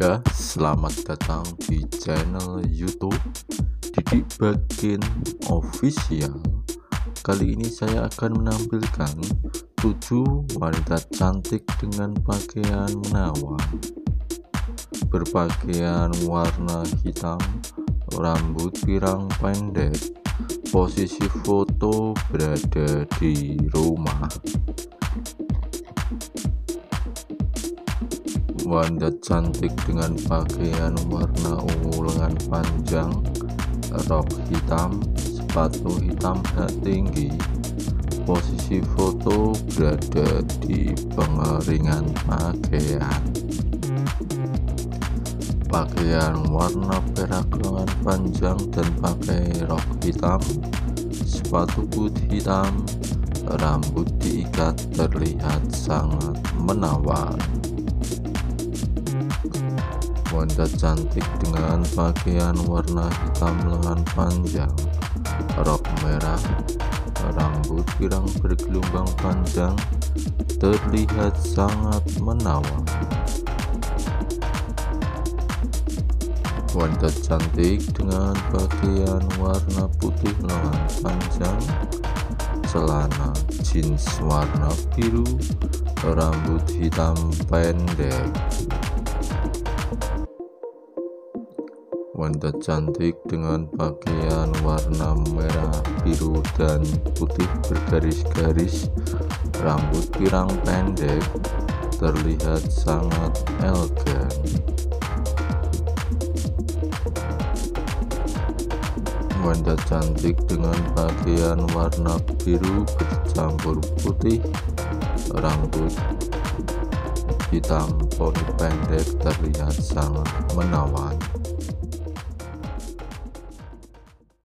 Ya, selamat datang di channel YouTube Didik Bakin Official. Kali ini saya akan menampilkan 7 wanita cantik dengan pakaian menawan. Berpakaian warna hitam, rambut pirang pendek. Posisi foto berada di rumah. Wanda cantik dengan pakaian warna ungu lengan panjang, rok hitam, sepatu hitam hak tinggi. Posisi foto berada di pengeringan pakaian. Pakaian warna perak lengan panjang dan pakai rok hitam, sepatu boot hitam, rambut diikat terlihat sangat menawan. Wanda cantik dengan pakaian warna hitam lengan panjang, rok merah, rambut pirang bergelombang panjang, terlihat sangat menawan. Wanda cantik dengan pakaian warna putih lengan panjang, celana jeans warna biru, rambut hitam pendek. Wanda cantik dengan pakaian warna merah, biru, dan putih bergaris-garis, rambut pirang pendek, terlihat sangat elegan. Wanda cantik dengan pakaian warna biru bercampur putih, rambut hitam poni pendek terlihat sangat menawan.